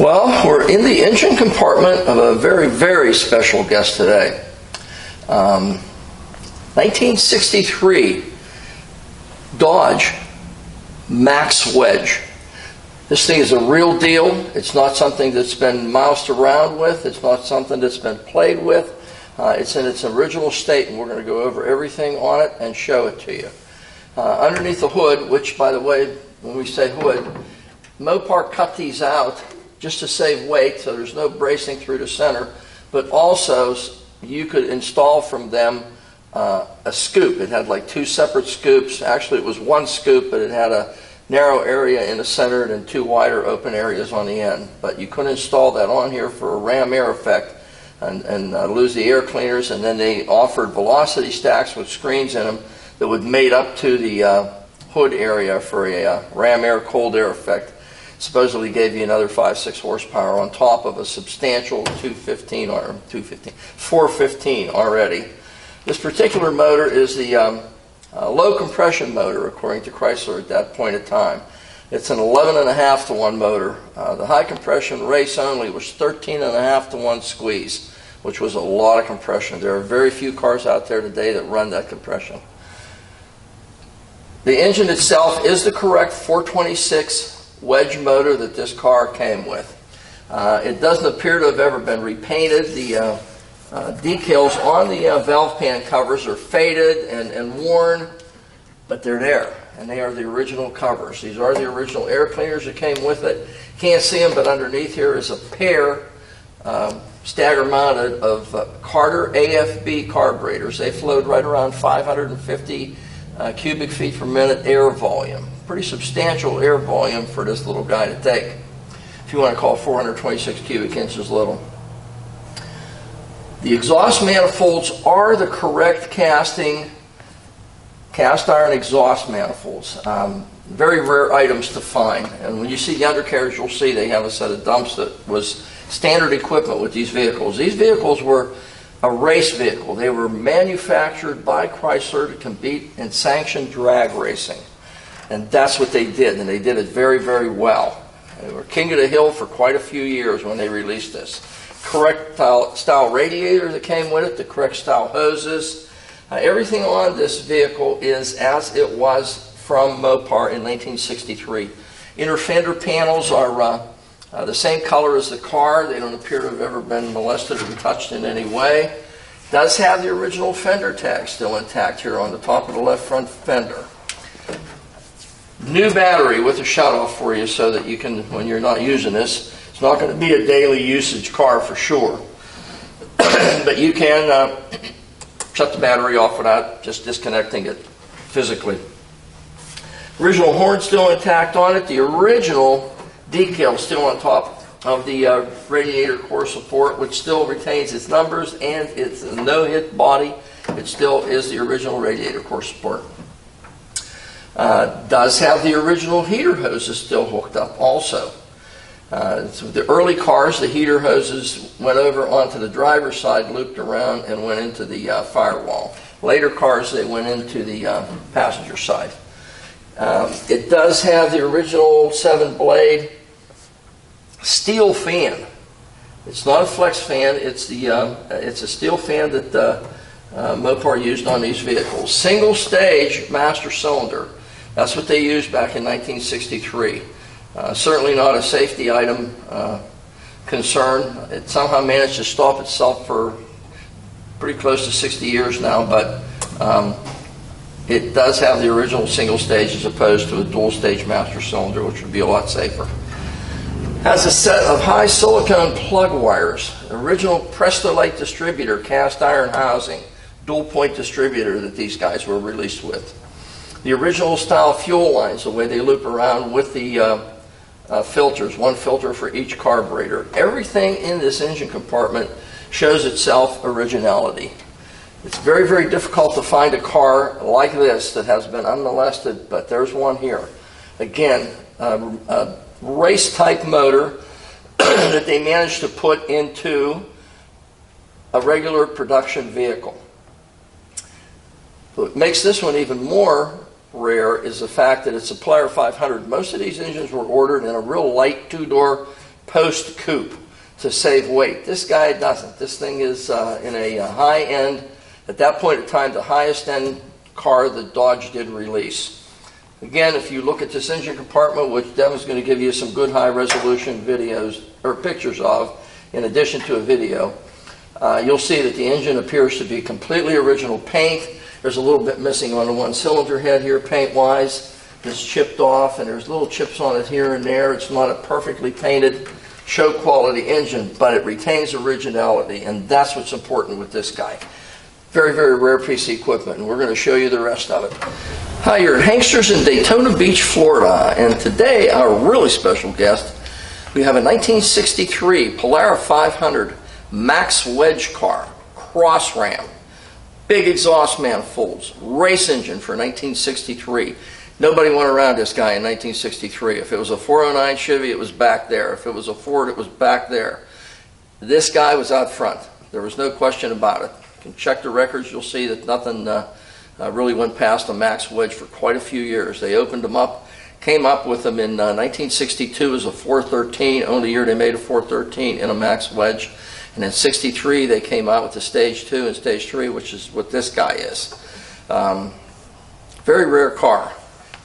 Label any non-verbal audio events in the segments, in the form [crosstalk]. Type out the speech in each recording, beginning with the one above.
Well, we're in the engine compartment of a very, very special guest today. Um, 1963 Dodge Max Wedge. This thing is a real deal. It's not something that's been moused around with. It's not something that's been played with. Uh, it's in its original state, and we're going to go over everything on it and show it to you. Uh, underneath the hood, which, by the way, when we say hood, Mopar cut these out just to save weight, so there's no bracing through the center, but also you could install from them uh, a scoop. It had like two separate scoops. Actually, it was one scoop, but it had a narrow area in the center and two wider open areas on the end. But you couldn't install that on here for a ram air effect and, and uh, lose the air cleaners. And then they offered velocity stacks with screens in them that would mate up to the uh, hood area for a uh, ram air cold air effect supposedly gave you another 5 6 horsepower on top of a substantial 215 or 215 415 already. This particular motor is the um, uh, low compression motor according to chrysler at that point in time. It's an 11 and a half to 1 motor. Uh, the high compression race only was 13 and a half to 1 squeeze which was a lot of compression. There are very few cars out there today that run that compression. The engine itself is the correct 426 wedge motor that this car came with. Uh, it doesn't appear to have ever been repainted. The uh, uh, decals on the uh, valve pan covers are faded and, and worn, but they're there, and they are the original covers. These are the original air cleaners that came with it. Can't see them, but underneath here is a pair um, stagger mounted of uh, Carter AFB carburetors. They flowed right around 550 uh, cubic feet per minute air volume pretty substantial air volume for this little guy to take. If you want to call 426 cubic inches little. The exhaust manifolds are the correct casting, cast iron exhaust manifolds. Um, very rare items to find. And when you see the undercarriage, you'll see they have a set of dumps that was standard equipment with these vehicles. These vehicles were a race vehicle. They were manufactured by Chrysler to compete in sanctioned drag racing. And that's what they did, and they did it very, very well. They were king of the hill for quite a few years when they released this. Correct style, radiator that came with it, the correct style hoses. Uh, everything on this vehicle is as it was from Mopar in 1963. Inner fender panels are uh, uh, the same color as the car. They don't appear to have ever been molested or touched in any way. Does have the original fender tag still intact here on the top of the left front fender new battery with a shutoff for you so that you can, when you're not using this, it's not going to be a daily usage car for sure. [coughs] but you can uh, shut the battery off without just disconnecting it physically. Original horn still intact on it. The original decal still on top of the uh, radiator core support, which still retains its numbers and it's no-hit body. It still is the original radiator core support. Uh, does have the original heater hoses still hooked up also. Uh, so the early cars, the heater hoses went over onto the driver's side, looped around, and went into the uh, firewall. Later cars, they went into the uh, passenger side. Um, it does have the original seven blade steel fan. It's not a flex fan. It's the uh, it's a steel fan that uh, Mopar used on these vehicles. Single stage master cylinder. That's what they used back in 1963. Uh, certainly not a safety item uh, concern. It somehow managed to stop itself for pretty close to 60 years now, but um, it does have the original single stage as opposed to a dual stage master cylinder, which would be a lot safer. Has a set of high silicone plug wires, original Prestolite distributor cast iron housing, dual point distributor that these guys were released with the original style fuel lines, the way they loop around with the uh, uh, filters, one filter for each carburetor. Everything in this engine compartment shows itself originality. It's very, very difficult to find a car like this that has been unmolested, but there's one here. Again, uh, a race type motor [clears throat] that they managed to put into a regular production vehicle. What makes this one even more rare is the fact that it's a Polara 500. Most of these engines were ordered in a real light two-door post coupe to save weight. This guy doesn't. This thing is uh, in a uh, high end, at that point in time, the highest end car that Dodge did release. Again, if you look at this engine compartment, which Devin's going to give you some good high resolution videos or pictures of, in addition to a video, uh, you'll see that the engine appears to be completely original paint. There's a little bit missing on the one cylinder head here paint wise. It's chipped off and there's little chips on it here and there. It's not a perfectly painted show quality engine, but it retains originality and that's what's important with this guy. Very, very rare piece of equipment and we're going to show you the rest of it. Hi, you're at Hanksters in Daytona Beach, Florida, and today our really special guest, we have a 1963 Polara 500 Max Wedge car, cross ram, big exhaust manifolds, race engine for 1963. Nobody went around this guy in 1963. If it was a 409 Chevy, it was back there. If it was a Ford, it was back there. This guy was out front. There was no question about it. You can check the records, you'll see that nothing uh, uh, really went past a Max Wedge for quite a few years. They opened them up, came up with them in uh, 1962 as a 413, only year they made a 413 in a Max Wedge. And in 63, they came out with the Stage 2 and Stage 3, which is what this guy is. Um, very rare car.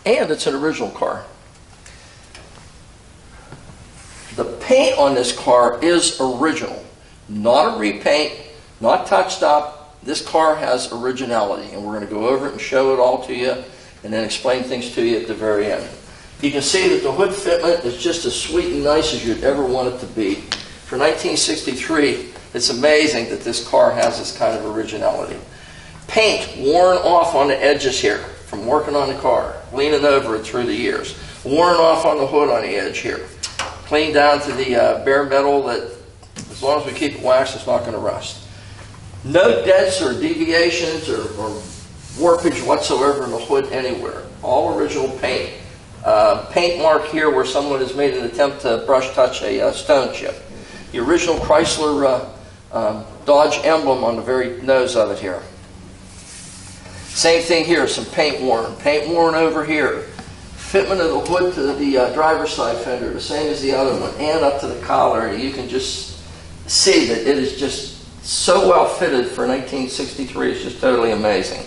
And it's an original car. The paint on this car is original. Not a repaint, not touched up, this car has originality, and we're going to go over it and show it all to you, and then explain things to you at the very end. You can see that the hood fitment is just as sweet and nice as you'd ever want it to be. For 1963, it's amazing that this car has this kind of originality. Paint worn off on the edges here from working on the car, leaning over it through the years. Worn off on the hood on the edge here. Cleaned down to the uh, bare metal that as long as we keep it waxed, it's not going to rust. No dents or deviations or, or warpage whatsoever in the hood anywhere. All original paint. Uh, paint mark here where someone has made an attempt to brush touch a uh, stone chip. The original Chrysler uh, um, Dodge emblem on the very nose of it here. Same thing here, some paint worn. Paint worn over here. Fitment of the hood to the uh, driver's side fender, the same as the other one, and up to the collar. You can just see that it is just so well fitted for 1963. It's just totally amazing.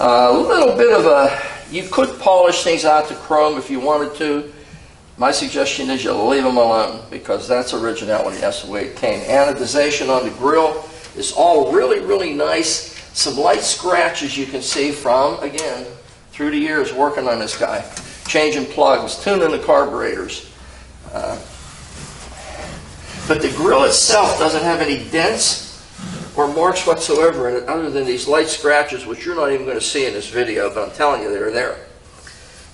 Uh, a little bit of a, you could polish things out to chrome if you wanted to. My suggestion is you leave them alone because that's originality. That's the way it came. Anodization on the grill is all really, really nice. Some light scratches you can see from, again, through the years working on this guy. Changing plugs, tuning the carburetors. Uh, but the grill itself doesn't have any dents or marks whatsoever in it other than these light scratches, which you're not even going to see in this video, but I'm telling you they're there.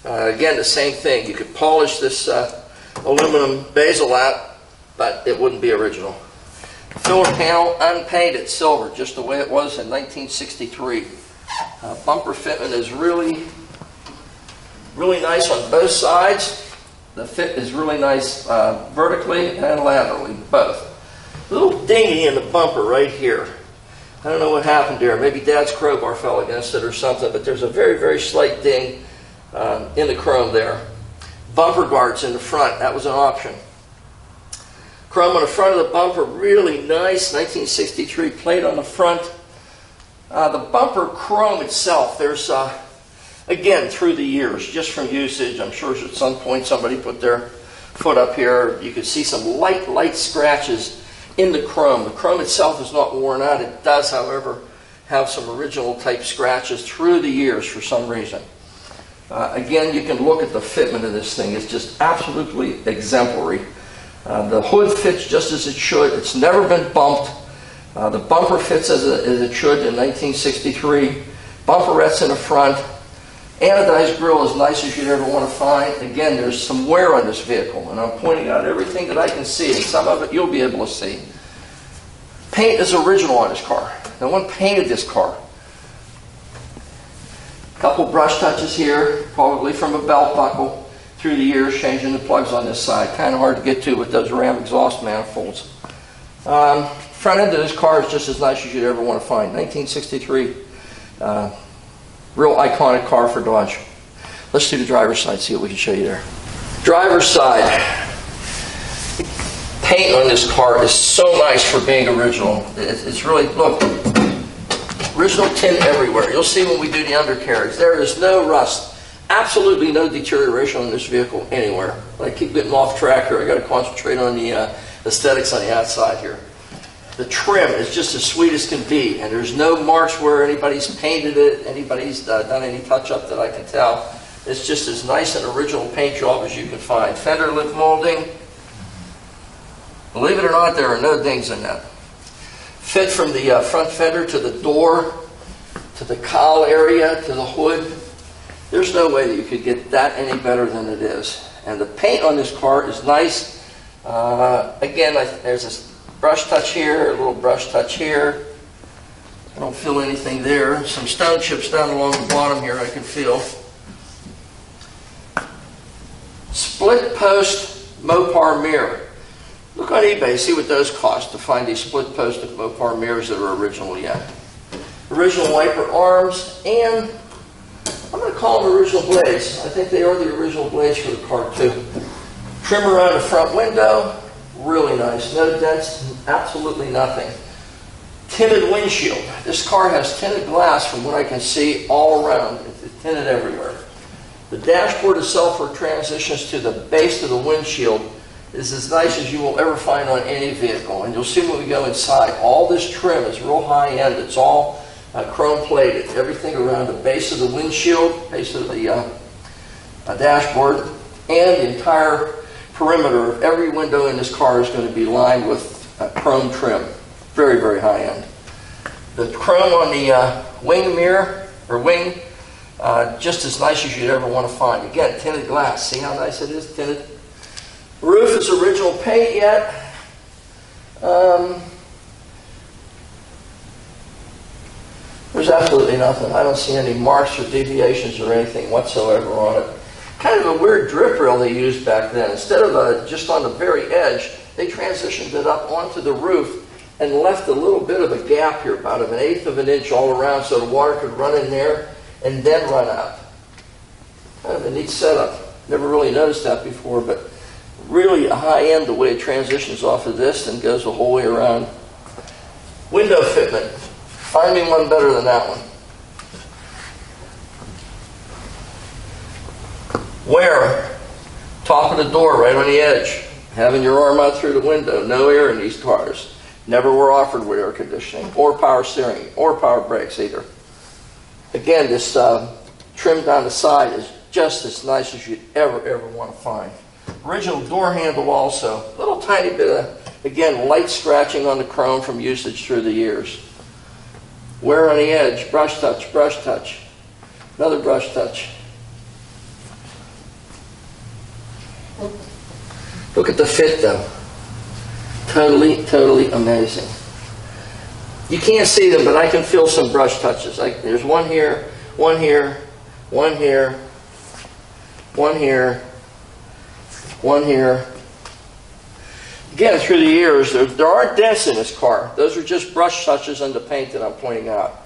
Uh, again, the same thing. You could polish this uh, aluminum bezel out, but it wouldn't be original. Filler panel, unpainted, silver, just the way it was in 1963. Uh, bumper fitment is really, really nice on both sides. The fit is really nice uh, vertically and laterally, both. A little dingy in the bumper right here. I don't know what happened there. Maybe Dad's crowbar fell against it or something, but there's a very, very slight ding uh, in the chrome there. Bumper guards in the front, that was an option. Chrome on the front of the bumper, really nice 1963 plate on the front. Uh, the bumper chrome itself, there's uh, again, through the years, just from usage, I'm sure at some point somebody put their foot up here. You could see some light, light scratches in the chrome. The chrome itself is not worn out. It does, however, have some original type scratches through the years for some reason. Uh, again, you can look at the fitment of this thing. It's just absolutely exemplary. Uh, the hood fits just as it should. It's never been bumped. Uh, the bumper fits as, a, as it should in 1963. Bumperettes in the front. Anodized grill as nice as you'd ever want to find. Again, there's some wear on this vehicle, and I'm pointing out everything that I can see, and some of it you'll be able to see. Paint is original on this car. No one painted this car. Couple brush touches here, probably from a belt buckle through the years, changing the plugs on this side. Kind of hard to get to with those Ram exhaust manifolds. Um, front end of this car is just as nice as you'd ever want to find. 1963. Uh, Real iconic car for Dodge. Let's do the driver's side, see what we can show you there. Driver's side. paint on this car is so nice for being original. It's really, look, original tin everywhere. You'll see when we do the undercarriage, there is no rust, absolutely no deterioration on this vehicle anywhere. I keep getting off track here. I got to concentrate on the uh, aesthetics on the outside here. The trim is just as sweet as can be, and there's no marks where anybody's painted it, anybody's uh, done any touch-up that I can tell. It's just as nice an original paint job as you can find. Fender lip molding, believe it or not, there are no dings in that. Fit from the uh, front fender to the door, to the cowl area, to the hood. There's no way that you could get that any better than it is. And the paint on this car is nice. Uh, again, I, there's a brush touch here, a little brush touch here. I don't feel anything there. Some stone chips down along the bottom here I can feel. Split post Mopar mirror. Look on eBay, see what those cost to find these split post of Mopar mirrors that are original yet. Original wiper arms, and I'm going to call them original blades. I think they are the original blades for the car too. Trim around the front window, really nice. No dents, absolutely nothing. Tinted windshield. This car has tinted glass from what I can see all around. It's tinted everywhere. The dashboard itself, transitions to the base of the windshield, is as nice as you will ever find on any vehicle. And you'll see when we go inside, all this trim is real high end. It's all uh, chrome plated. Everything around the base of the windshield, base of the uh, uh, dashboard, and the entire perimeter of every window in this car is going to be lined with uh, chrome trim. Very, very high end. The chrome on the uh, wing mirror, or wing, uh, just as nice as you'd ever want to find. Again, tinted glass. See how nice it is? Tinted. Roof is original paint yet. Um, there's absolutely nothing. I don't see any marks or deviations or anything whatsoever on it. Kind of a weird drip rail they used back then. Instead of uh, just on the very edge, they transitioned it up onto the roof and left a little bit of a gap here, about an eighth of an inch all around, so the water could run in there and then run out. Kind of a neat setup. Never really noticed that before, but really high end the way it transitions off of this and goes the whole way around. Window fitment. Find me one better than that one. Where? Top of the door, right on the edge. Having your arm out through the window. No air in these cars. Never were offered with air conditioning, or power steering, or power brakes either. Again, this uh, trim down the side is just as nice as you'd ever, ever want to find. Original door handle also. a Little tiny bit of, again, light scratching on the chrome from usage through the years. Wear on the edge, brush touch, brush touch. Another brush touch. Look at the fit though. Totally, totally amazing. You can't see them, but I can feel some brush touches. Like there's one here, one here, one here, one here, one here. Again, through the years, there, there aren't dents in this car. Those are just brush touches on the paint that I'm pointing out.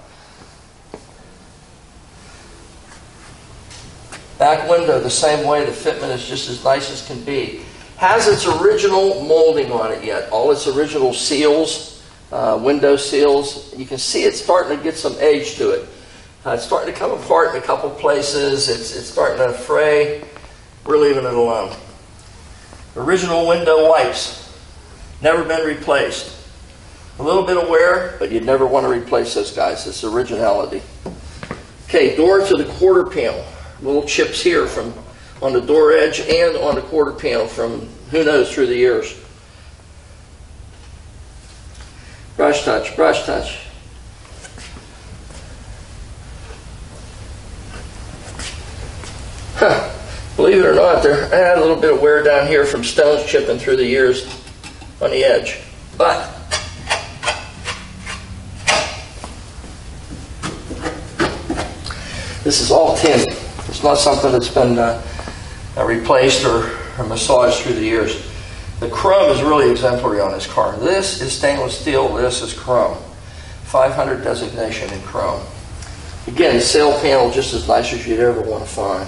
Back window, the same way. The fitment is just as nice as can be. Has its original molding on it yet. All its original seals, uh, window seals. You can see it's starting to get some age to it. Uh, it's starting to come apart in a couple places. It's, it's starting to fray. We're leaving it alone. Original window wipes. Never been replaced. A little bit of wear, but you'd never want to replace those guys. It's originality. Okay, door to the quarter panel. Little chips here from on the door edge and on the quarter panel from who knows through the years. Brush touch, brush touch. Huh. Believe it or not, there I had a little bit of wear down here from stones chipping through the years on the edge. But this is all tin. It's not something that's been uh, uh, replaced or, or massaged through the years. The chrome is really exemplary on this car. This is stainless steel, this is chrome. 500 designation in chrome. Again, the sail panel just as nice as you'd ever want to find.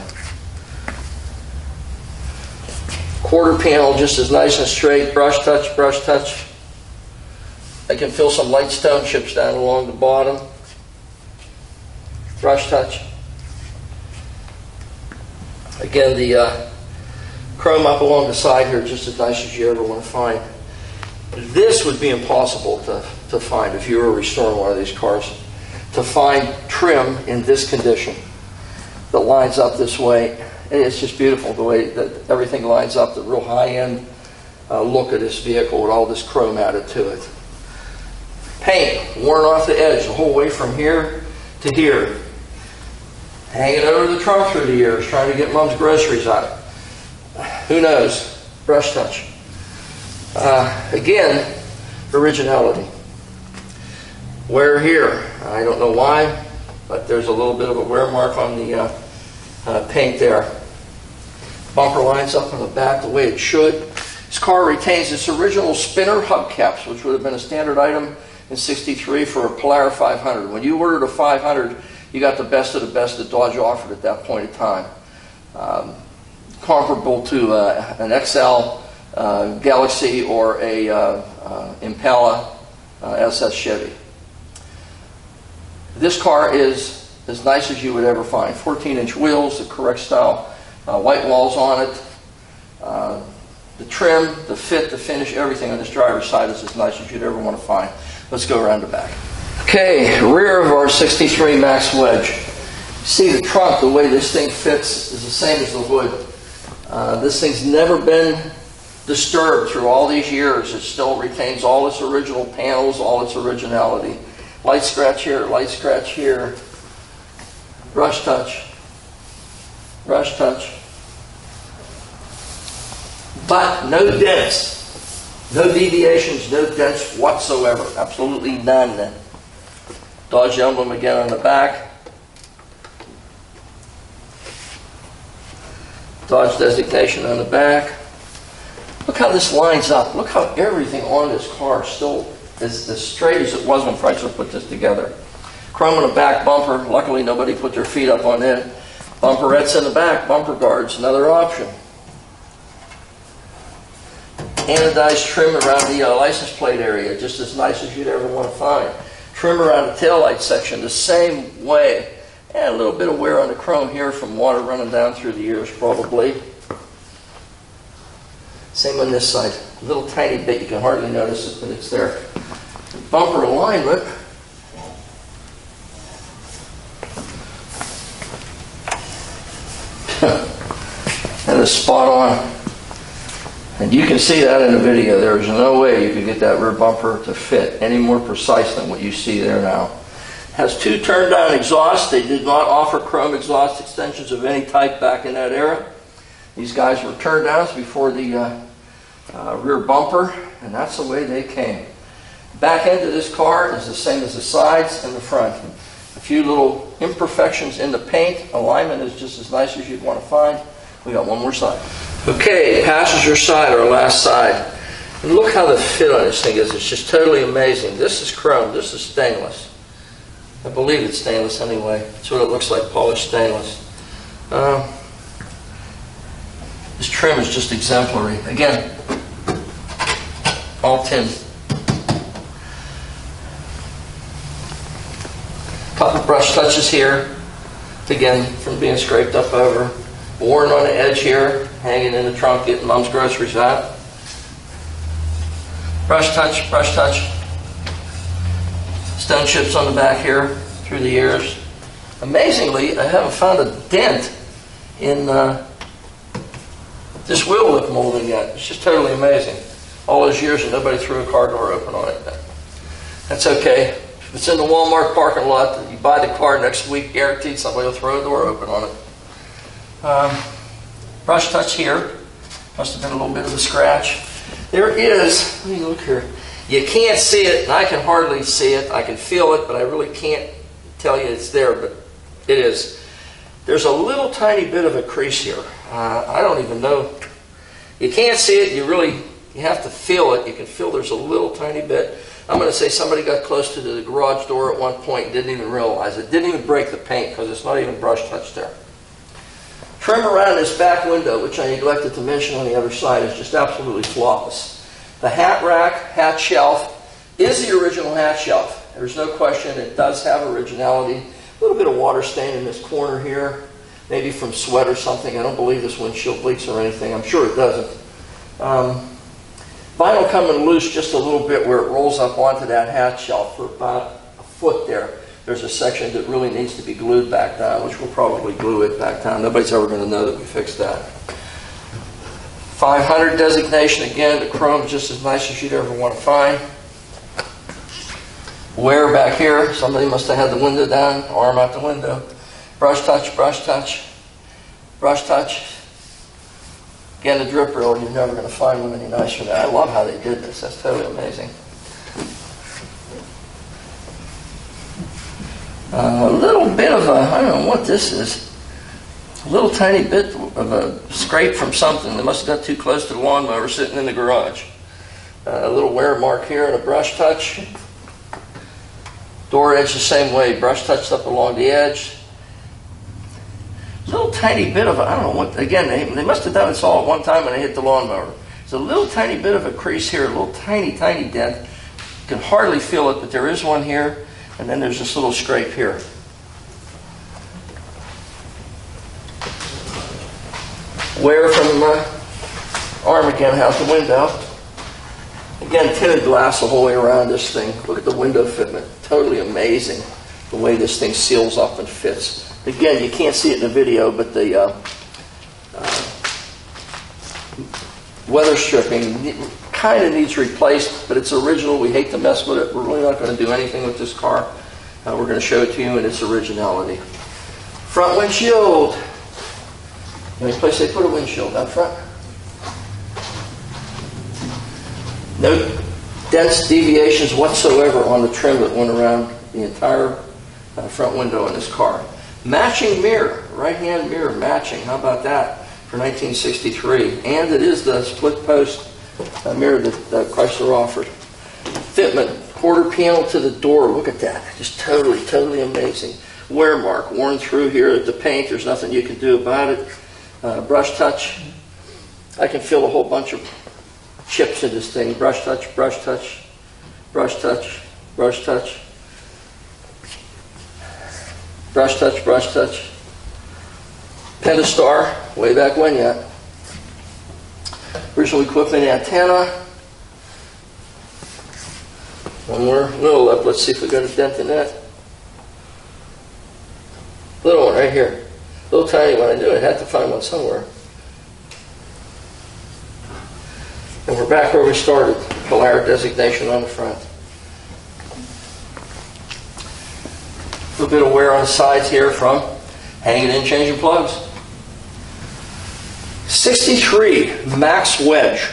Quarter panel just as nice and straight, brush touch, brush touch. I can feel some light stone chips down along the bottom. Brush touch. Again, the uh, chrome up along the side here, just as nice as you ever want to find. This would be impossible to, to find if you were restoring one of these cars. To find trim in this condition that lines up this way. It's just beautiful the way that everything lines up, the real high end uh, look of this vehicle with all this chrome added to it. Paint worn off the edge the whole way from here to here. Hanging over the trunk through the years, trying to get mom's groceries out. Who knows? Brush touch. Uh, again, originality. Wear here. I don't know why, but there's a little bit of a wear mark on the uh, uh, paint there. Bumper lines up on the back the way it should. This car retains its original spinner hubcaps, which would have been a standard item in 63 for a Polara 500. When you ordered a 500, you got the best of the best that Dodge offered at that point in time. Um, comparable to uh, an XL uh, Galaxie or a uh, uh Impala uh, SS Chevy. This car is as nice as you would ever find. 14-inch wheels, the correct style uh, white walls on it. the trim, the fit, the finish, everything on this driver's side is as nice as you'd ever want to find. Let's go around the back. Okay, rear of our 63 Max Wedge. See the trunk, the way this thing fits is the same as the hood. Uh, this thing's never been disturbed through all these years. It still retains all its original panels, all its originality. Light scratch here, light scratch here. Brush touch. Brush touch. But no dents. No deviations, no dents whatsoever. Absolutely none. Dodge emblem again on the back. Dodge designation on the back. Look how this lines up. Look how everything on this car still is as straight as it was when Chrysler put this together. Chrome on the back bumper. Luckily, nobody put their feet up on it. Bumperettes in the back, bumper guards, another option. Anodized trim around the uh, license plate area, just as nice as you'd ever want to find. Trim around the taillight section, the same way. And a little bit of wear on the chrome here from water running down through the ears, probably. Same on this side. A little tiny bit, you can hardly notice it, but it's there. Bumper alignment. [laughs] that is spot on. And you can see that in the video. There is no way you could get that rear bumper to fit any more precise than what you see there now. Has two turn down exhausts. They did not offer chrome exhaust extensions of any type back in that era. These guys were turn downs before the uh, uh, rear bumper, and that's the way they came. Back end of this car is the same as the sides and the front. A few little imperfections in the paint. Alignment is just as nice as you'd want to find. We got one more side. Okay, passenger side, our last side. And look how the fit on this thing is. It's just totally amazing. This is chrome. This is stainless. I believe it's stainless anyway. That's what it looks like, polished stainless. Um, this trim is just exemplary. Again, all tin. Couple brush touches here. Again, from being scraped up over. Worn on the edge here, hanging in the trunk, getting mom's groceries out. Brush touch, brush touch. Stone chips on the back here through the years. Amazingly, I haven't found a dent in uh, this wheel lip molding yet. It's just totally amazing all those years and nobody threw a car door open on it. That's okay. If it's in the Walmart parking lot, you buy the car next week, guaranteed somebody will throw a door open on it. Um, brush touch here. Must have been a little bit of a scratch. There is, let me look here. You can't see it, and I can hardly see it. I can feel it, but I really can't tell you it's there, but it is. There's a little tiny bit of a crease here. Uh, I don't even know. You can't see it. You really you have to feel it. You can feel there's a little tiny bit. I'm going to say somebody got close to the garage door at one point and didn't even realize it. Didn't even break the paint because it's not even brush touch there. Trim around this back window, which I neglected to mention on the other side, is just absolutely flawless. The hat rack, hat shelf, is the original hat shelf. There's no question it does have originality. A little bit of water stain in this corner here, maybe from sweat or something. I don't believe this windshield leaks or anything. I'm sure it doesn't. Um, vinyl coming loose just a little bit where it rolls up onto that hat shelf for about a foot there. There's a section that really needs to be glued back down, which we'll probably glue it back down. Nobody's ever going to know that we fixed that. 500 designation, again, the chrome's just as nice as you'd ever want to find. Wear back here, somebody must have had the window down, arm out the window. Brush touch, brush touch, brush touch. Again, the drip roll, you're never going to find one any nicer than. I love how they did this, that's totally amazing. A little bit of a, I don't know what this is a little tiny bit of a scrape from something that must have got too close to the lawnmower sitting in the garage. Uh, a little wear mark here and a brush touch. Door edge the same way, brush touched up along the edge. A little tiny bit of a, I don't know what, again, they, they must have done this all at one time when they hit the lawnmower. It's a little tiny bit of a crease here, a little tiny, tiny dent. You can hardly feel it, but there is one here, and then there's this little scrape here. Wear from uh, arm again out the window. Again, tinted glass the whole way around this thing. Look at the window fitment. Totally amazing the way this thing seals up and fits. Again, you can't see it in the video, but the uh, uh, weather stripping kind of needs replaced, but it's original. We hate to mess with it. We're really not going to do anything with this car. Uh, we're going to show it to you in its originality. Front windshield. Any place they put a windshield up front? No dense deviations whatsoever on the trim that went around the entire uh, front window in this car. Matching mirror, right-hand mirror matching. How about that for 1963? And it is the split post uh, mirror that uh, Chrysler offered. Fitment, quarter panel to the door. Look at that. Just totally, totally amazing. Wear mark worn through here at the paint. There's nothing you can do about it uh, brush touch. I can feel a whole bunch of chips in this thing. Brush touch, brush touch, brush touch, brush touch, brush touch, brush touch. Pentastar, way back when yet. Original equipment antenna. One more little left. Let's see if we got a dent in that. Little one right here. Little tiny one. I knew I had to find one somewhere. And we're back where we started. Polara designation on the front. A little bit of wear on the sides here from hanging in, changing plugs. 63 Max Wedge.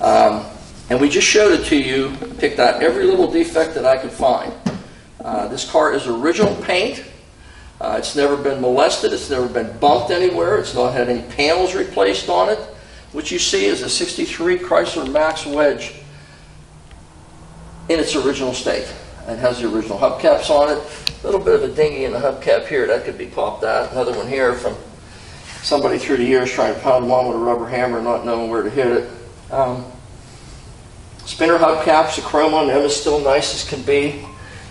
Um, and we just showed it to you, picked out every little defect that I could find. Uh, this car is original paint. Uh, it's never been molested. It's never been bumped anywhere. It's not had any panels replaced on it. What you see is a 63 Chrysler Max Wedge in its original state. It has the original hubcaps on it. A little bit of a dinghy in the hubcap here. That could be popped out. Another one here from somebody through the years trying to pound them on with a rubber hammer, not knowing where to hit it. Um, spinner hubcaps, the chrome on them is still nice as can be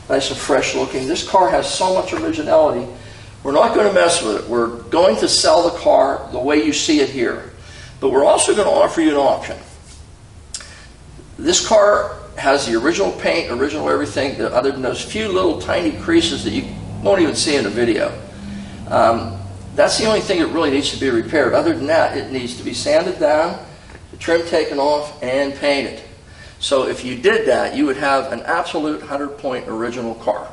nice and fresh looking. This car has so much originality. We're not going to mess with it. We're going to sell the car the way you see it here. But we're also going to offer you an option. This car has the original paint, original everything, other than those few little tiny creases that you won't even see in the video. Um, that's the only thing that really needs to be repaired. Other than that, it needs to be sanded down, the trim taken off, and painted. So if you did that, you would have an absolute 100-point original car.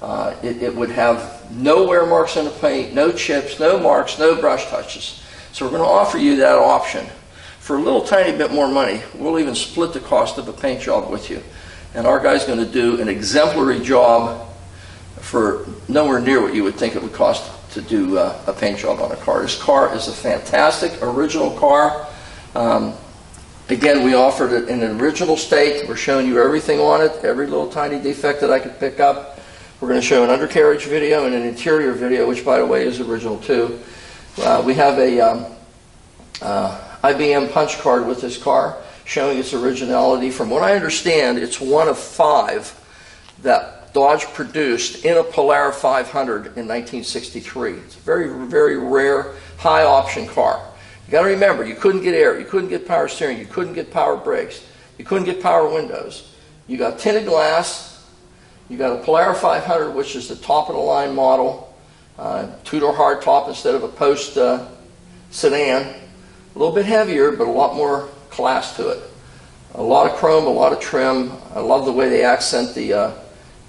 Uh, it, it, would have no wear marks on the paint, no chips, no marks, no brush touches. So we're going to offer you that option. For a little tiny bit more money, we'll even split the cost of a paint job with you. And our guy's going to do an exemplary job for nowhere near what you would think it would cost to do uh, a paint job on a car. This car is a fantastic original car. Um, Again, we offered it in an original state. We're showing you everything on it, every little tiny defect that I could pick up. We're going to show an undercarriage video and an interior video, which, by the way, is original too. Uh, we have a um, uh, IBM punch card with this car showing its originality. From what I understand, it's one of five that Dodge produced in a Polara 500 in 1963. It's a very, very rare, high option car. You got to remember, you couldn't get air, you couldn't get power steering, you couldn't get power brakes, you couldn't get power windows. You got tinted glass, you got a Polara 500, which is the top of the line model, uh, two door hardtop instead of a post uh, sedan. A little bit heavier, but a lot more class to it. A lot of chrome, a lot of trim. I love the way they accent the uh,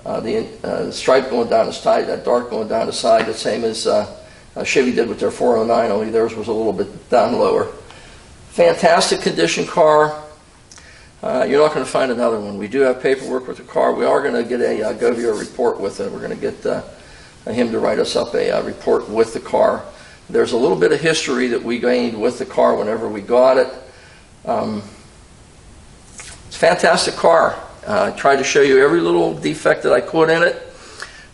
uh, the uh, stripe going down the side, that dark going down the side, the same as uh, uh, Chevy did with their 409, only theirs was a little bit down lower. Fantastic condition car. Uh, you're not going to find another one. We do have paperwork with the car. We are going to get a uh, Govier report with it. We're going to get him to write us up a report with the car. There's a little bit of history that we gained with the car whenever we got it. Um, it's a fantastic car. Uh, I tried to show you every little defect that I could in it.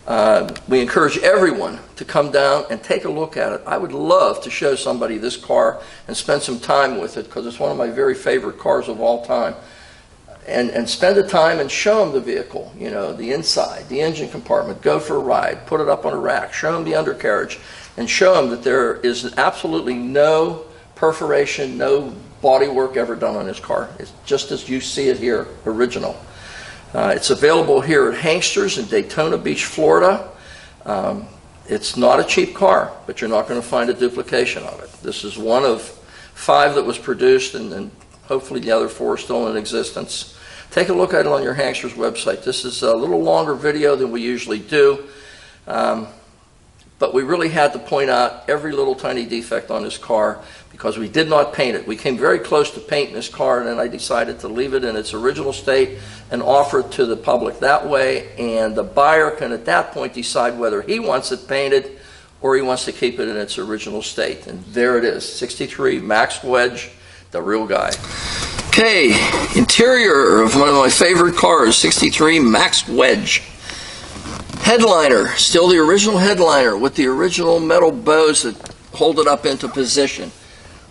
Uh, we encourage everyone to come down and take a look at it. I would love to show somebody this car and spend some time with it because it's one of my very favorite cars of all time. And, and spend the time and show them the vehicle, you know, the inside, the engine compartment, go for a ride, put it up on a rack, show them the undercarriage, and show them that there is absolutely no perforation, no body work ever done on this car. It's just as you see it here, original. Uh, it's available here at Hanksters in Daytona Beach, Florida. Um, it's not a cheap car, but you're not going to find a duplication of it. This is one of five that was produced, and, and hopefully the other four are still in existence. Take a look at it on your Hanksters website. This is a little longer video than we usually do. Um, but we really had to point out every little tiny defect on this car because we did not paint it. We came very close to painting this car, and then I decided to leave it in its original state and offer it to the public that way. And the buyer can, at that point, decide whether he wants it painted or he wants to keep it in its original state. And there it is 63 Max Wedge, the real guy. Okay, interior of one of my favorite cars 63 Max Wedge. Headliner, still the original headliner with the original metal bows that hold it up into position.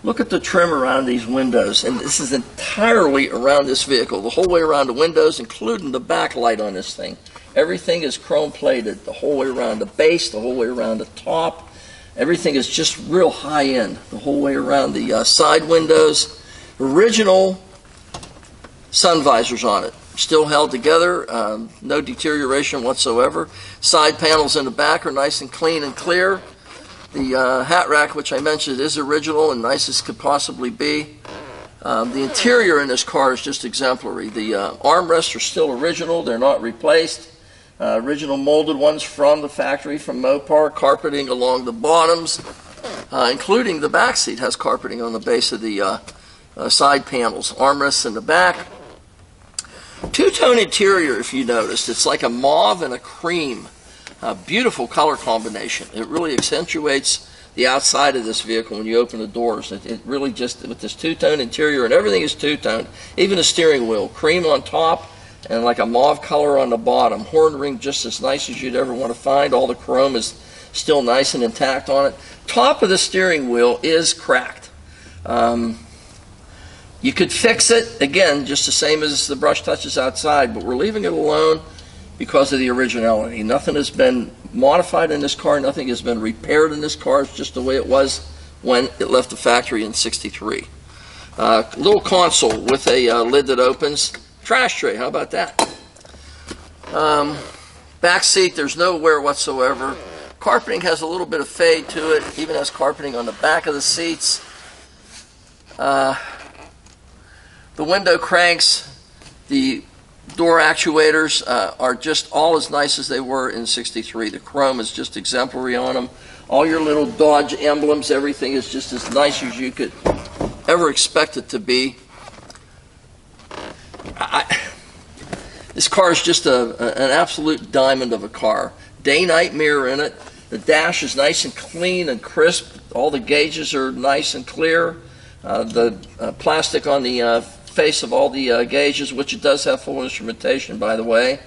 Look at the trim around these windows, and this is entirely around this vehicle, the whole way around the windows, including the backlight on this thing. Everything is chrome plated the whole way around the base, the whole way around the top. Everything is just real high end, the whole way around the uh, side windows. Original sun visors on it still held together, um, no deterioration whatsoever. Side panels in the back are nice and clean and clear. The uh, hat rack, which I mentioned, is original and nice as could possibly be. Um, the interior in this car is just exemplary. The uh, armrests are still original, they're not replaced. Uh, original molded ones from the factory from Mopar, carpeting along the bottoms, uh, including the back seat has carpeting on the base of the uh, uh, side panels. Armrests in the back, Two-tone interior, if you noticed. It's like a mauve and a cream. A beautiful color combination. It really accentuates the outside of this vehicle when you open the doors. It, it really just, with this two-tone interior, and everything is two-tone, even the steering wheel, cream on top and like a mauve color on the bottom. Horn ring just as nice as you'd ever want to find. All the chrome is still nice and intact on it. Top of the steering wheel is cracked. Um, you could fix it, again, just the same as the brush touches outside, but we're leaving it alone because of the originality. Nothing has been modified in this car, nothing has been repaired in this car. It's just the way it was when it left the factory in 63. Uh, little console with a uh, lid that opens. Trash tray, how about that? Um, back seat, there's no wear whatsoever. Carpeting has a little bit of fade to it, even has carpeting on the back of the seats. Uh, the window cranks, the door actuators uh, are just all as nice as they were in 63. The chrome is just exemplary on them. All your little Dodge emblems, everything is just as nice as you could ever expect it to be. I, this car is just a, a, an absolute diamond of a car. Day-night mirror in it. The dash is nice and clean and crisp. All the gauges are nice and clear. Uh, the uh, plastic on the uh, face of all the uh, gauges, which it does have full instrumentation, by the way.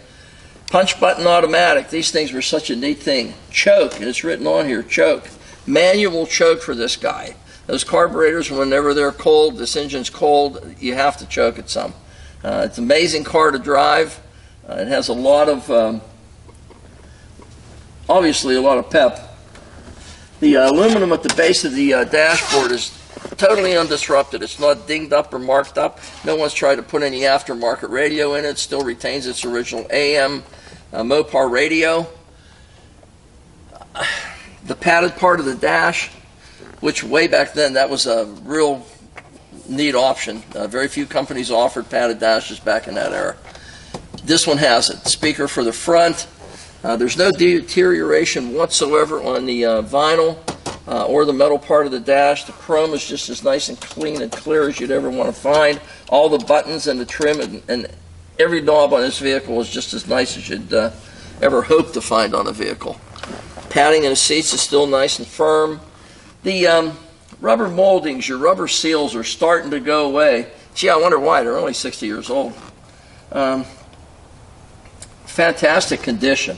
Punch button automatic. These things were such a neat thing. Choke, and it's written on here, choke. manual choke for this guy. Those carburetors, whenever they're cold, this engine's cold, you have to choke it some. Uh, it's an amazing car to drive. Uh, it has a lot of, um, obviously, a lot of pep. The uh, aluminum at the base of the uh, dashboard is totally undisrupted. It's not dinged up or marked up. No one's tried to put any aftermarket radio in it. still retains its original AM uh, Mopar radio. The padded part of the dash, which way back then that was a real neat option. Uh, very few companies offered padded dashes back in that era. This one has it. Speaker for the front. Uh, there's no deterioration whatsoever on the uh, vinyl uh, or the metal part of the dash. The chrome is just as nice and clean and clear as you'd ever want to find. All the buttons and the trim and, and every knob on this vehicle is just as nice as you'd uh, ever hope to find on a vehicle. Padding in the seats is still nice and firm. The um, rubber moldings, your rubber seals are starting to go away. Gee, I wonder why. They're only 60 years old. Um, fantastic condition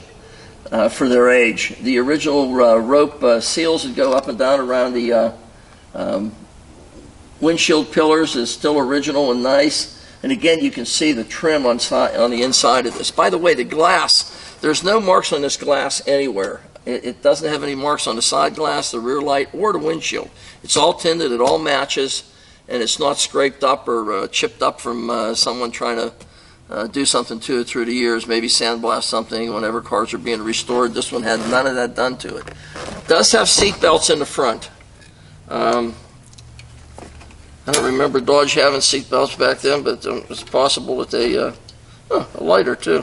uh, for their age. The original uh, rope uh, seals that go up and down around the uh, um, windshield pillars is still original and nice. And again, you can see the trim on, on the inside of this. By the way, the glass, there's no marks on this glass anywhere. It, it doesn't have any marks on the side glass, the rear light, or the windshield. It's all tinted, it all matches, and it's not scraped up or uh, chipped up from uh, someone trying to uh, do something to it through the years, maybe sandblast something whenever cars are being restored. This one had none of that done to it. Does have seat belts in the front. Um, I don't remember Dodge having seat belts back then, but it's possible that they, uh, oh, a lighter too.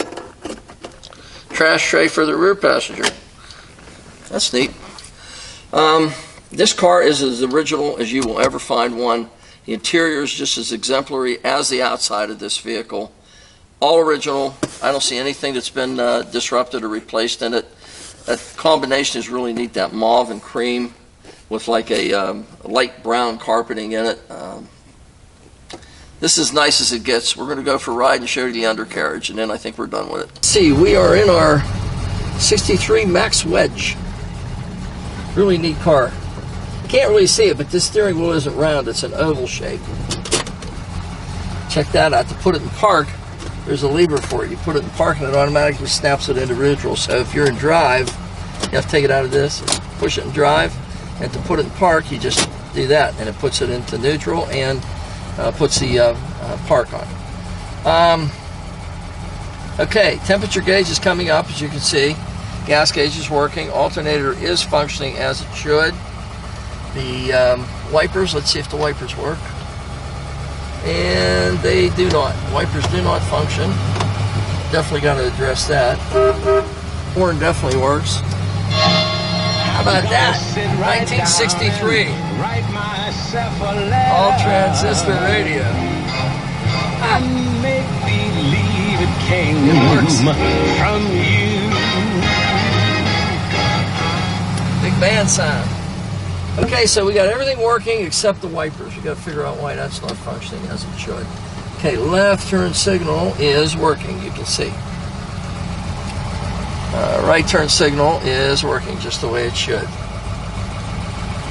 Trash tray for the rear passenger. That's neat. Um, this car is as original as you will ever find one. The interior is just as exemplary as the outside of this vehicle. All original. I don't see anything that's been uh, disrupted or replaced in it. That combination is really neat, that mauve and cream with like a um, light brown carpeting in it. Um, this is nice as it gets. We're going to go for a ride and show you the undercarriage, and then I think we're done with it. See, we are in our 63 Max Wedge. Really neat car. Can't really see it, but this steering wheel isn't round. It's an oval shape. Check that out. To put it in park, there's a lever for it. You put it in park and it automatically snaps it into neutral. So if you're in drive, you have to take it out of this, push it in drive, and to put it in park, you just do that, and it puts it into neutral and uh, puts the uh, uh, park on. Um, okay, temperature gauge is coming up, as you can see. Gas gauge is working. Alternator is functioning as it should. The um, wipers, let's see if the wipers work. And they do not. Wipers do not function. Definitely got to address that. Horn definitely works. How about that? 1963. All transistor radio. It works. Mm-hmm. From you. Big band sound. Okay, so we got everything working except the wipers. We got to figure out why that's not functioning as it should. Okay, left turn signal is working, you can see. Uh, right turn signal is working just the way it should.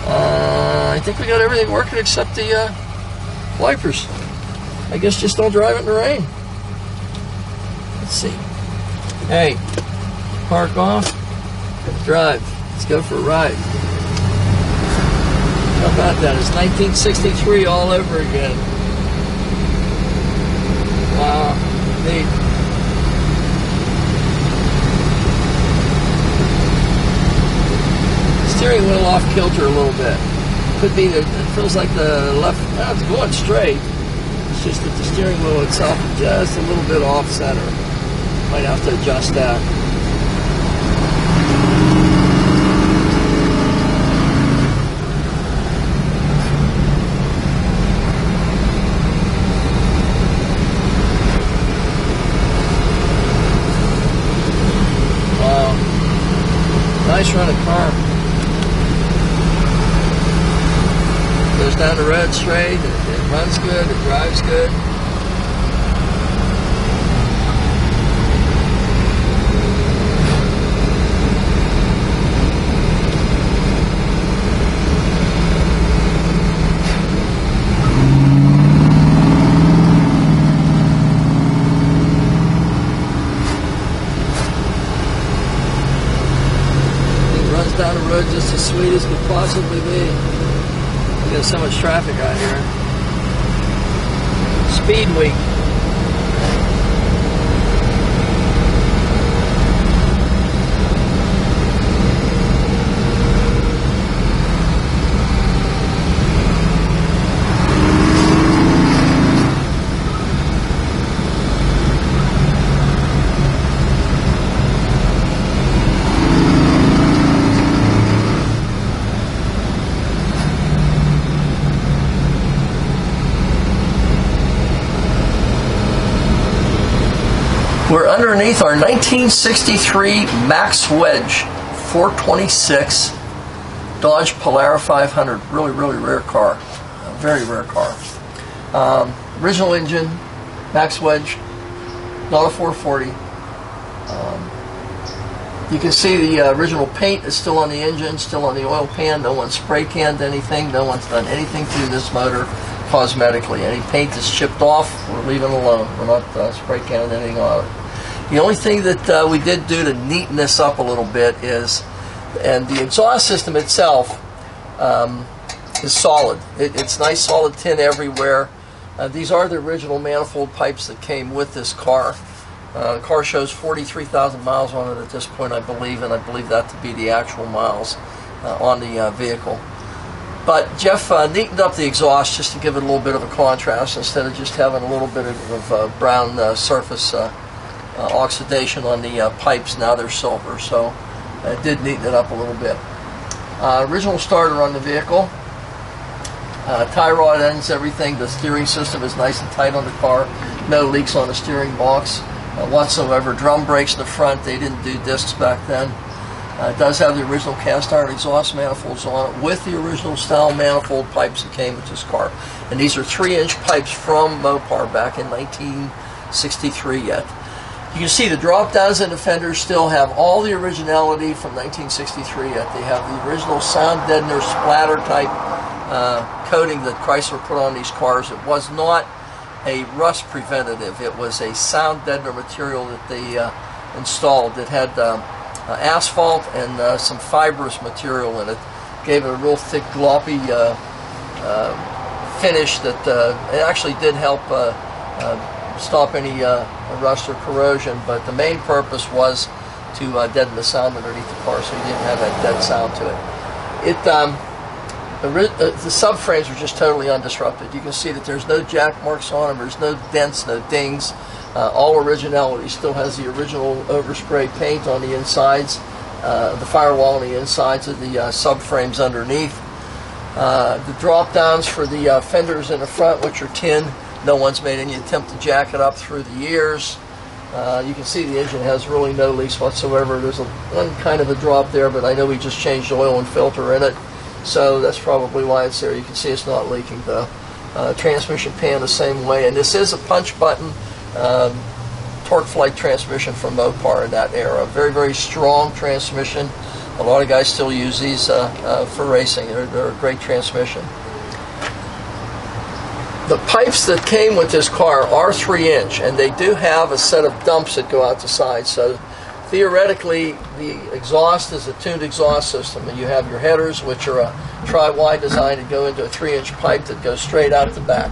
Uh, I think we got everything working except the uh, wipers. I guess just don't drive it in the rain. Let's see. Hey, park off, drive. Let's go for a ride. How about that? It's 1963 all over again. Wow, neat. steering wheel off kilter a little bit. Could be that it feels like the left, well, it's going straight. It's just that the steering wheel itself is just a little bit off center. Might have to adjust that. Wow. Nice running car. Goes down the road straight. It, it runs good. It drives good. As sweet as could possibly be. There's so much traffic out here. Speed week. We're underneath our 1963 Max Wedge 426 Dodge Polara 500. Really, really rare car. A very rare car. Um, original engine, Max Wedge, not a 440. Um, you can see the uh, original paint is still on the engine, still on the oil pan. No one spray canned anything. No one's done anything to this motor cosmetically. Any paint that's chipped off, we're leaving alone. We're not uh, spray canning anything on it. The only thing that uh, we did do to neaten this up a little bit is, and the exhaust system itself um, is solid. It, it's nice solid tin everywhere. Uh, these are the original manifold pipes that came with this car. Uh, the car shows 43,000 miles on it at this point, I believe, and I believe that to be the actual miles uh, on the uh, vehicle. But Jeff uh, neatened up the exhaust just to give it a little bit of a contrast instead of just having a little bit of, of uh, brown uh, surface oxidation on the uh, pipes. Now they're silver, so it did neaten it up a little bit. Uh, original starter on the vehicle. Uh, tie rod ends, everything. The steering system is nice and tight on the car. No leaks on the steering box uh, whatsoever. Drum brakes in the front. They didn't do discs back then. Uh, it does have the original cast iron exhaust manifolds on it with the original style manifold pipes that came with this car. And these are three inch pipes from Mopar back in 1963 yet. You can see the drop downs and the fenders still have all the originality from 1963 yet. They have the original sound deadener splatter type uh, coating that Chrysler put on these cars. It was not a rust preventative. It was a sound deadener material that they uh, installed. It had um, uh, asphalt and uh, some fibrous material in it. Gave it a real thick, gloppy uh, uh, finish that uh, it actually did help stop any rust or corrosion. But the main purpose was to deaden the sound underneath the car, so you didn't have that dead sound to it. It um, the, the subframes are just totally undisrupted. You can see that there's no jack marks on them, there's no dents, no dings. Uh, all originality still has the original overspray paint on the insides, uh, the firewall on the insides of the uh, subframes underneath. Uh, the drop downs for the uh, fenders in the front, which are tin, no one's made any attempt to jack it up through the years. Uh, you can see the engine has really no leaks whatsoever. There's a one kind of a drop there, but I know we just changed oil and filter in it, so that's probably why it's there. You can see it's not leaking though. transmission pan the same way, and this is a punch button um, TorqueFlite transmission from Mopar in that era. Very, very strong transmission. A lot of guys still use these uh, uh, for racing. They're, they're, a great transmission. The pipes that came with this car are 3 inch, and they do have a set of dumps that go out the side. So theoretically, the exhaust is a tuned exhaust system, and you have your headers, which are a tri-wide design to go into a 3 inch pipe that goes straight out the back.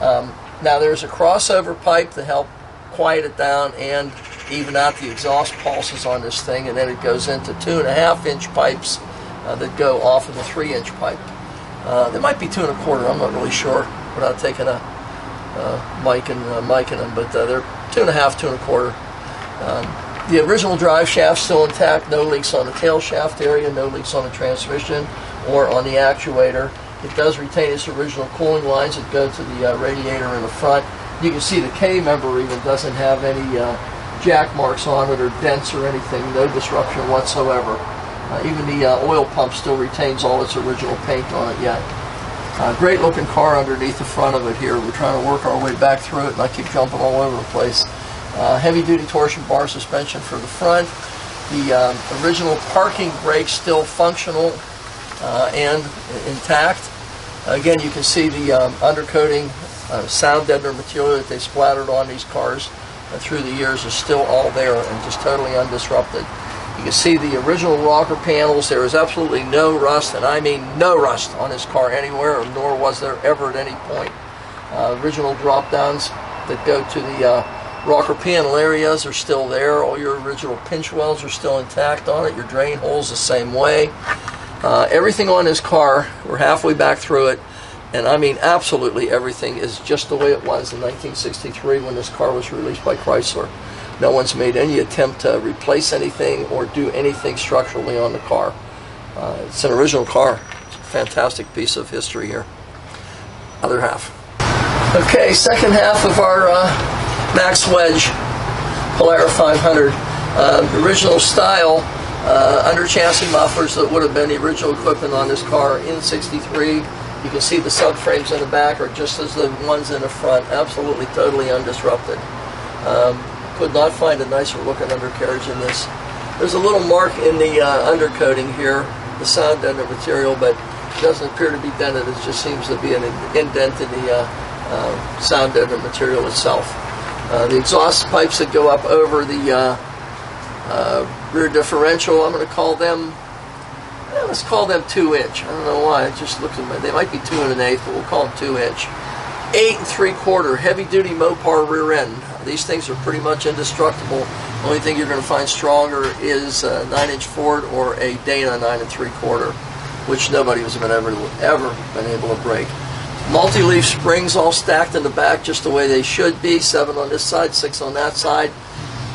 Um, now there's a crossover pipe to help quiet it down and even out the exhaust pulses on this thing, and then it goes into two and a half inch pipes uh, that go off of the three inch pipe. Uh, there might be two and a quarter, I'm not really sure, without taking a uh, mic and uh, mic in them, but uh, they're two and a half, two and a quarter. Um, the original drive shaft still intact, no leaks on the tail shaft area, no leaks on the transmission or on the actuator. It does retain its original cooling lines that go to the uh, radiator in the front. You can see the K member even doesn't have any uh, jack marks on it or dents or anything, no disruption whatsoever. Uh, even the uh, oil pump still retains all its original paint on it yet. Uh, great looking car underneath the front of it here. We're trying to work our way back through it and I keep jumping all over the place. Uh, heavy duty torsion bar suspension for the front. The um, original parking brake still functional uh, and intact. Again, you can see the um, undercoating uh, sound deadener material that they splattered on these cars uh, through the years is still all there and just totally undisrupted. You can see the original rocker panels. There is absolutely no rust, and I mean no rust on this car anywhere, nor was there ever at any point. Uh, original drop downs that go to the uh, rocker panel areas are still there. All your original pinch welds are still intact on it. Your drain holes the same way. Uh, everything on this car, we're halfway back through it, and I mean absolutely everything is just the way it was in 1963 when this car was released by Chrysler. No one's made any attempt to replace anything or do anything structurally on the car. Uh, it's an original car. It's a fantastic piece of history here. Other half. Okay, second half of our uh, Max Wedge Polara 500. Uh, original style uh, under chassis mufflers that would have been the original equipment on this car in 63. You can see the subframes in the back are just as the ones in the front, absolutely totally undisrupted. Um, could not find a nicer looking undercarriage in this. There's a little mark in the uh, undercoating here, the sound deadener material, but it doesn't appear to be dented. It just seems to be an indent in the uh, uh, sound deadener material itself. Uh, the exhaust pipes that go up over the uh, uh, rear differential, I'm going to call them, eh, let's call them two inch. I don't know why, it just looks at my, they might be two and an eighth, but we'll call them two inch. Eight and three quarter heavy duty Mopar rear end. These things are pretty much indestructible. Only thing you're going to find stronger is a 9 inch Ford or a Dana 9 and 3 quarter, which nobody has been ever, ever been able to break. Multi-leaf springs all stacked in the back just the way they should be. Seven on this side, six on that side.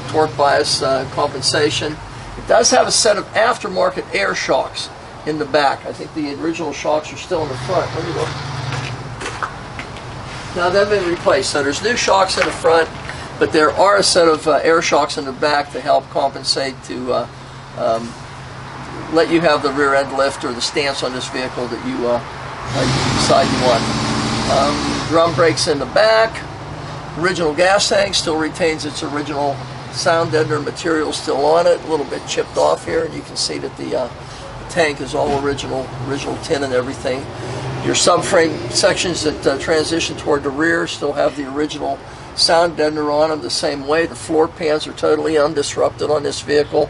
Torque bias uh, compensation. It does have a set of aftermarket air shocks in the back. I think the original shocks are still in the front. Let me look. Now they've been replaced, so there's new shocks in the front, but there are a set of uh, air shocks in the back to help compensate to uh, um, let you have the rear end lift or the stance on this vehicle that you uh, decide you want. Um, drum brakes in the back. Original gas tank still retains its original sound deadener material still on it. A little bit chipped off here, and you can see that the uh, tank is all original, original tin and everything. Your subframe sections that uh, transition toward the rear still have the original sound deadener on them the same way. The floor pans are totally undisrupted on this vehicle.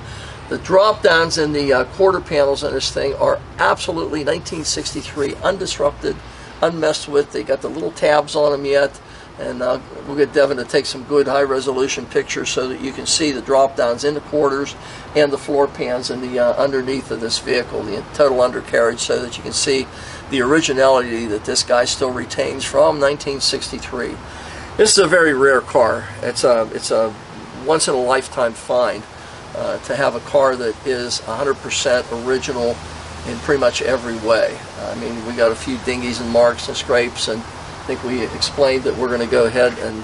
The drop downs in the uh, quarter panels on this thing are absolutely 1963 undisrupted unmessed with. They got the little tabs on them yet. And uh, we'll get Devin to take some good high resolution pictures so that you can see the drop downs in the quarters and the floor pans in the uh, underneath of this vehicle, the total undercarriage, so that you can see the originality that this guy still retains from 1963. This is a very rare car. It's a, it's a once in a lifetime find uh, to have a car that is 100% original in pretty much every way. I mean, we got a few dinghies and marks and scrapes, and I think we explained that we're going to go ahead and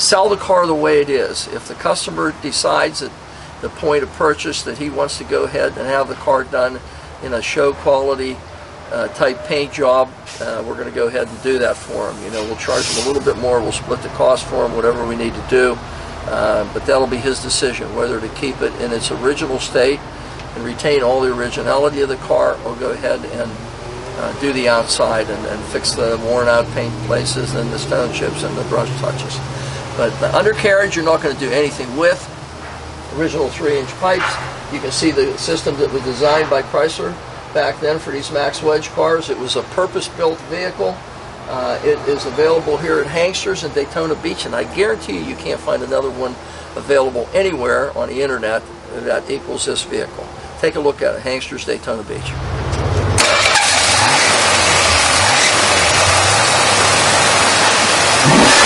sell the car the way it is. If the customer decides at the point of purchase that he wants to go ahead and have the car done in a show quality uh, type paint job, uh, we're going to go ahead and do that for him. You know, we'll charge him a little bit more, we'll split the cost for him, whatever we need to do. Uh, but that'll be his decision whether to keep it in its original state and retain all the originality of the car or go ahead and uh, do the outside and, and, fix the worn out paint places and the stone chips and the brush touches. But the undercarriage you're not going to do anything with. Original 3 inch pipes. You can see the system that was designed by Chrysler back then for these Max Wedge cars. It was a purpose-built vehicle. Uh, it is available here at Hanksters in Daytona Beach, and I guarantee you, you can't find another one available anywhere on the internet that equals this vehicle. Take a look at it, Hanksters Daytona Beach. you